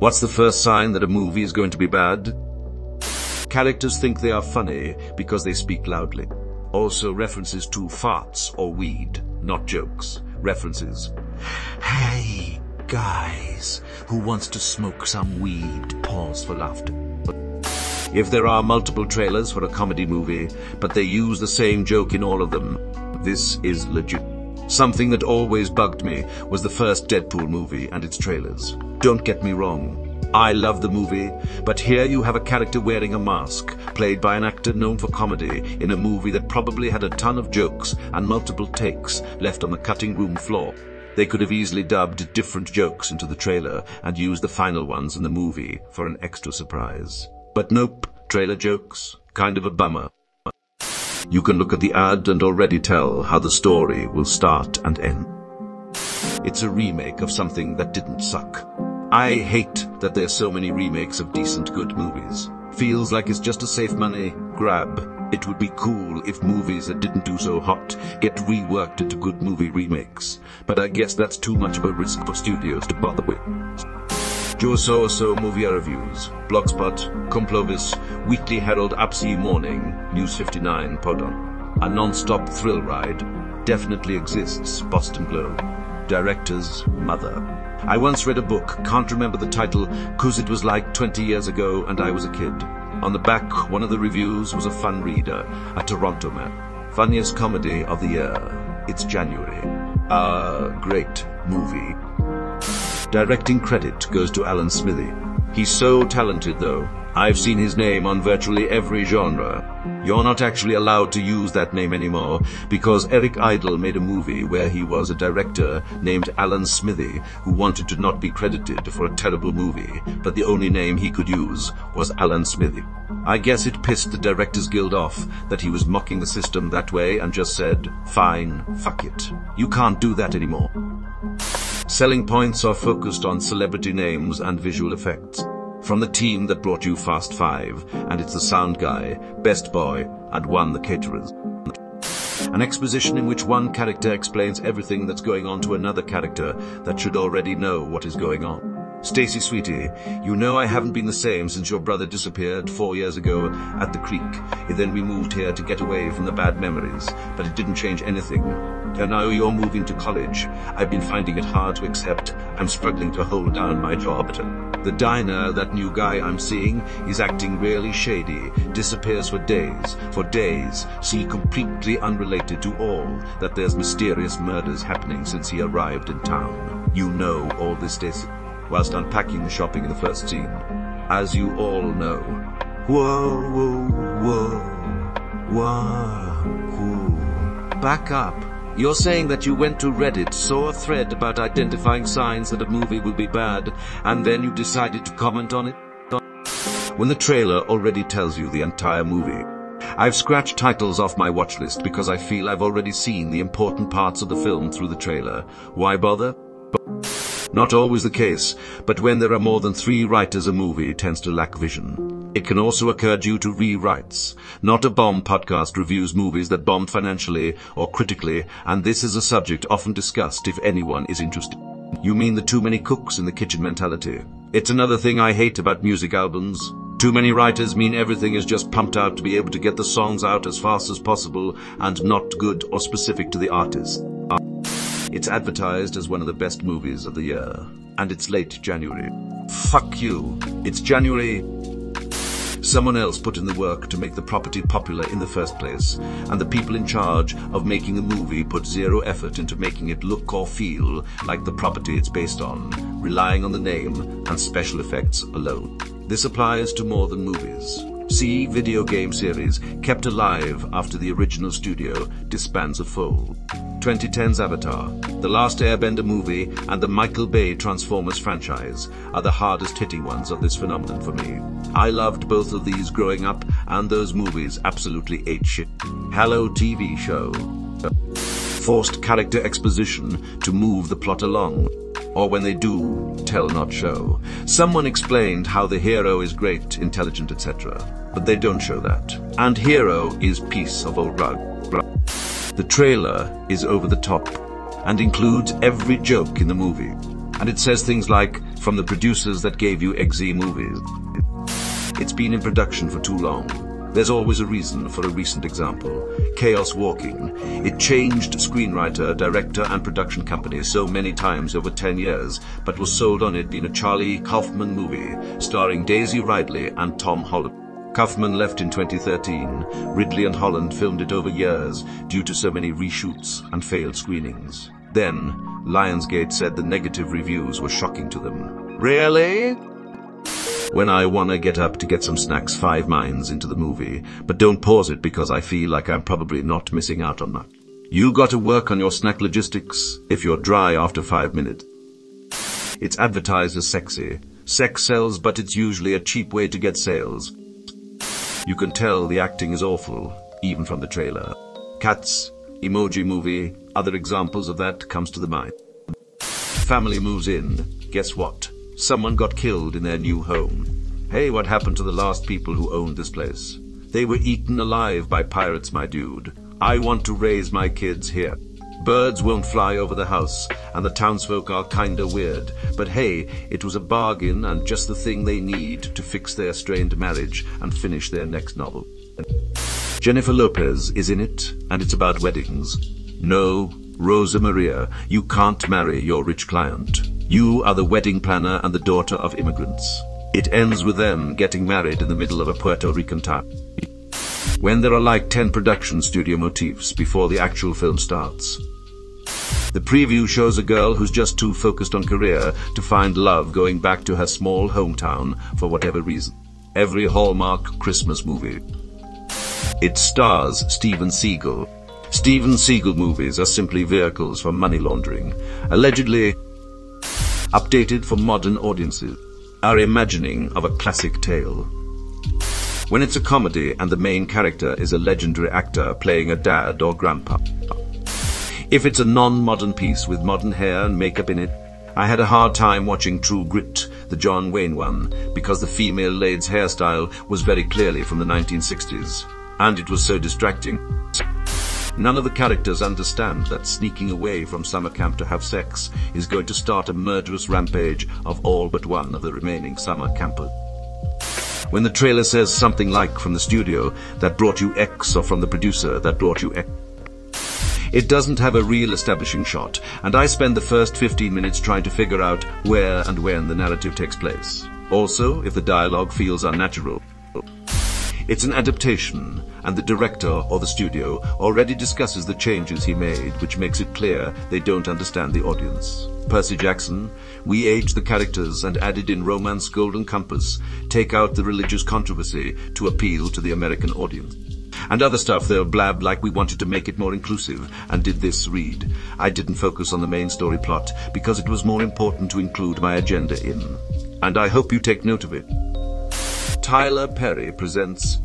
What's the first sign that a movie is going to be bad? Characters think they are funny because they speak loudly. Also references to farts or weed, not jokes. References. Hey, guys, who wants to smoke some weed? Pause for laughter. If there are multiple trailers for a comedy movie, but they use the same joke in all of them, this is legit. Something that always bugged me was the first Deadpool movie and its trailers. Don't get me wrong. I love the movie, but here you have a character wearing a mask, played by an actor known for comedy, in a movie that probably had a ton of jokes and multiple takes left on the cutting room floor. They could have easily dubbed different jokes into the trailer and used the final ones in the movie for an extra surprise. But nope, trailer jokes, kind of a bummer. You can look at the ad and already tell how the story will start and end. It's a remake of something that didn't suck. I hate that there's so many remakes of decent good movies. Feels like it's just a safe money grab. It would be cool if movies that didn't do so hot get reworked into good movie remakes. But I guess that's too much of a risk for studios to bother with. Joe So So Movie Reviews, Blogspot, Complovis, Weekly Herald Apsi Morning, News 59, Podon. A non-stop thrill ride definitely exists, Boston Globe. Director's Mother. I once read a book, can't remember the title, cause it was like 20 years ago and I was a kid. On the back, one of the reviews was a fun reader, a Toronto man. Funniest comedy of the year. It's January. A great movie. Directing credit goes to Alan Smithee. He's so talented though. I've seen his name on virtually every genre. You're not actually allowed to use that name anymore because Eric Idle made a movie where he was a director named Alan Smithee who wanted to not be credited for a terrible movie, but the only name he could use was Alan Smithee. I guess it pissed the Directors Guild off that he was mocking the system that way and just said, fine, fuck it. You can't do that anymore. Selling points are focused on celebrity names and visual effects. From the team that brought you Fast Five, and it's the sound guy, best boy, and one the caterers. An exposition in which one character explains everything that's going on to another character that should already know what is going on. Stacy, sweetie, you know I haven't been the same since your brother disappeared four years ago at the creek. And then we moved here to get away from the bad memories, but it didn't change anything. And now you're moving to college. I've been finding it hard to accept. I'm struggling to hold down my job. The diner, that new guy I'm seeing, is acting really shady. Disappears for days, for days. See, completely unrelated to all that there's mysterious murders happening since he arrived in town. You know all this, Stacy whilst unpacking the shopping in the first scene. As you all know. Whoa, whoa, whoa, whoa, whoa. Back up. You're saying that you went to Reddit, saw a thread about identifying signs that a movie will be bad, and then you decided to comment on it? When the trailer already tells you the entire movie. I've scratched titles off my watch list because I feel I've already seen the important parts of the film through the trailer. Why bother? Not always the case, but when there are more than three writers a movie tends to lack vision. It can also occur due to rewrites. Not a Bomb podcast reviews movies that bombed financially or critically, and this is a subject often discussed if anyone is interested. You mean the too many cooks in the kitchen mentality. It's another thing I hate about music albums. Too many writers mean everything is just pumped out to be able to get the songs out as fast as possible and not good or specific to the artist. It's advertised as one of the best movies of the year. And it's late January. Fuck you. It's January. Someone else put in the work to make the property popular in the first place, and the people in charge of making the movie put zero effort into making it look or feel like the property it's based on, relying on the name and special effects alone. This applies to more than movies. See video game series kept alive after the original studio disbands a fold. 2010's Avatar, The Last Airbender movie, and the Michael Bay Transformers franchise are the hardest hitting ones of this phenomenon for me. I loved both of these growing up, and those movies absolutely ate shit. Halo TV show. Forced character exposition to move the plot along or when they do, tell not show. Someone explained how the hero is great, intelligent, etc., but they don't show that. And hero is piece of old rug. The trailer is over the top and includes every joke in the movie. And it says things like, from the producers that gave you XZ movies. It's been in production for too long. There's always a reason for a recent example. Chaos Walking. It changed screenwriter, director and production company so many times over 10 years, but was sold on it being a Charlie Kaufman movie starring Daisy Ridley and Tom Holland. Kaufman left in 2013. Ridley and Holland filmed it over years due to so many reshoots and failed screenings. Then, Lionsgate said the negative reviews were shocking to them. Really? When I wanna get up to get some snacks five minds into the movie, but don't pause it because I feel like I'm probably not missing out on much. You gotta work on your snack logistics if you're dry after five minutes. It's advertised as sexy. Sex sells, but it's usually a cheap way to get sales. You can tell the acting is awful, even from the trailer. Cats, emoji movie, other examples of that comes to the mind. Family moves in. Guess what? Someone got killed in their new home. Hey, what happened to the last people who owned this place? They were eaten alive by pirates, my dude. I want to raise my kids here. Birds won't fly over the house, and the townsfolk are kinda weird. But hey, it was a bargain and just the thing they need to fix their strained marriage and finish their next novel. Jennifer Lopez is in it, and it's about weddings. No, Rosa Maria, you can't marry your rich client. You are the wedding planner and the daughter of immigrants. It ends with them getting married in the middle of a Puerto Rican town. When there are like 10 production studio motifs before the actual film starts. The preview shows a girl who's just too focused on career to find love going back to her small hometown for whatever reason. Every Hallmark Christmas movie. It stars Steven Seagal. Steven Seagal movies are simply vehicles for money laundering, allegedly updated for modern audiences. Our imagining of a classic tale. When it's a comedy and the main character is a legendary actor playing a dad or grandpa. If it's a non-modern piece with modern hair and makeup in it, I had a hard time watching True Grit, the John Wayne one, because the female lady's hairstyle was very clearly from the 1960s, and it was so distracting. None of the characters understand that sneaking away from summer camp to have sex is going to start a murderous rampage of all but one of the remaining summer campers. When the trailer says something like from the studio that brought you X or from the producer that brought you X, it doesn't have a real establishing shot, and I spend the first 15 minutes trying to figure out where and when the narrative takes place. Also, if the dialogue feels unnatural. It's an adaptation, and the director or the studio already discusses the changes he made, which makes it clear they don't understand the audience. Percy Jackson, we aged the characters and added in romance golden compass, take out the religious controversy to appeal to the American audience. And other stuff they'll blab like we wanted to make it more inclusive and did this read. I didn't focus on the main story plot because it was more important to include my agenda in. And I hope you take note of it. Tyler Perry presents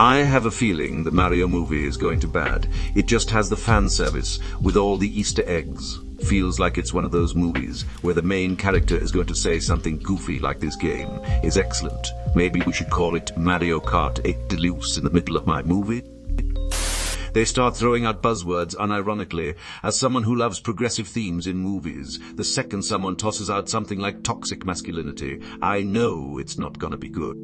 I have a feeling the Mario movie is going to bad. It just has the fan service with all the Easter eggs. Feels like it's one of those movies where the main character is going to say something goofy like this game is excellent. Maybe we should call it Mario Kart 8 Deluxe in the middle of my movie. They start throwing out buzzwords unironically. As someone who loves progressive themes in movies, the second someone tosses out something like toxic masculinity, I know it's not gonna be good.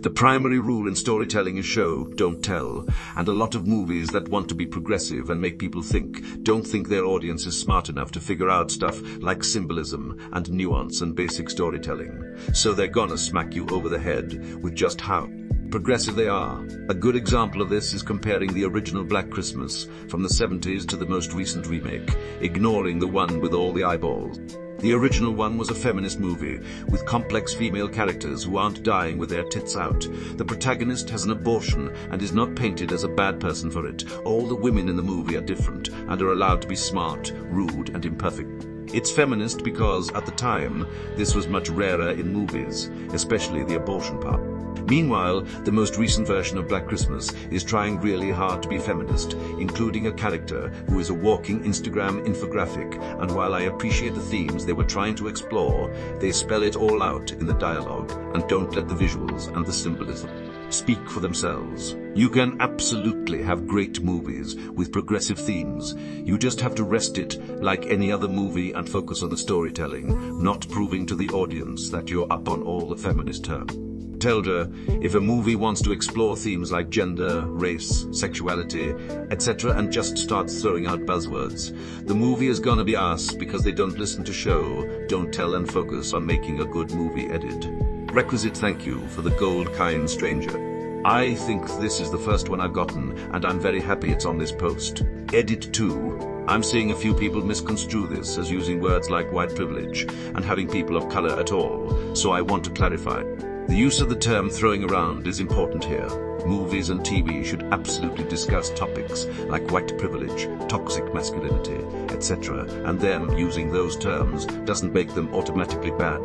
The primary rule in storytelling is show, don't tell, and a lot of movies that want to be progressive and make people think don't think their audience is smart enough to figure out stuff like symbolism and nuance and basic storytelling. So they're gonna smack you over the head with just how progressive they are. A good example of this is comparing the original Black Christmas from the 70s to the most recent remake, ignoring the one with all the eyeballs. The original one was a feminist movie with complex female characters who aren't dying with their tits out. The protagonist has an abortion and is not painted as a bad person for it. All the women in the movie are different and are allowed to be smart, rude, and imperfect. It's feminist because, at the time, this was much rarer in movies, especially the abortion part. Meanwhile, the most recent version of Black Christmas is trying really hard to be feminist, including a character who is a walking Instagram infographic, and while I appreciate the themes they were trying to explore, they spell it all out in the dialogue and don't let the visuals and the symbolism speak for themselves. You can absolutely have great movies with progressive themes. You just have to rest it like any other movie and focus on the storytelling, not proving to the audience that you're up on all the feminist terms. Telder, if a movie wants to explore themes like gender, race, sexuality, etc., and just starts throwing out buzzwords, the movie is gonna be ass because they don't listen to show, don't tell, and focus on making a good movie edit. Requisite thank you for the gold kind stranger. I think this is the first one I've gotten, and I'm very happy it's on this post. Edit 2. I'm seeing a few people misconstrue this as using words like white privilege and having people of color at all, so I want to clarify. The use of the term throwing around is important here. Movies and TV should absolutely discuss topics like white privilege, toxic masculinity, etc., and them using those terms doesn't make them automatically bad.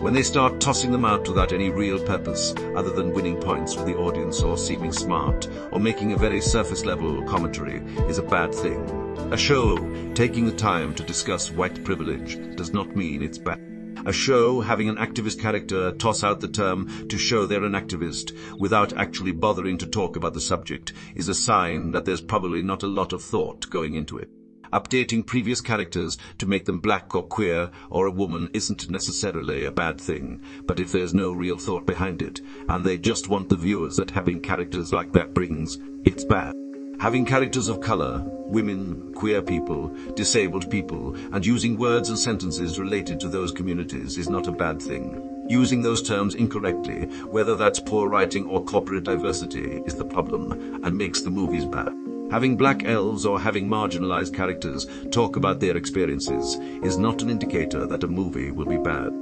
When they start tossing them out without any real purpose other than winning points with the audience or seeming smart or making a very surface level commentary is a bad thing. A show taking the time to discuss white privilege does not mean it's bad. A show having an activist character toss out the term to show they're an activist without actually bothering to talk about the subject is a sign that there's probably not a lot of thought going into it. Updating previous characters to make them black or queer or a woman isn't necessarily a bad thing, but if there's no real thought behind it, and they just want the viewers that having characters like that brings, it's bad. Having characters of color, women, queer people, disabled people, and using words and sentences related to those communities is not a bad thing. Using those terms incorrectly, whether that's poor writing or corporate diversity, is the problem and makes the movies bad. Having black elves or having marginalized characters talk about their experiences is not an indicator that a movie will be bad.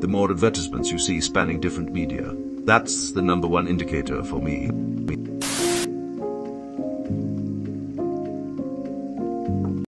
The more advertisements you see spanning different media, that's the number one indicator for me.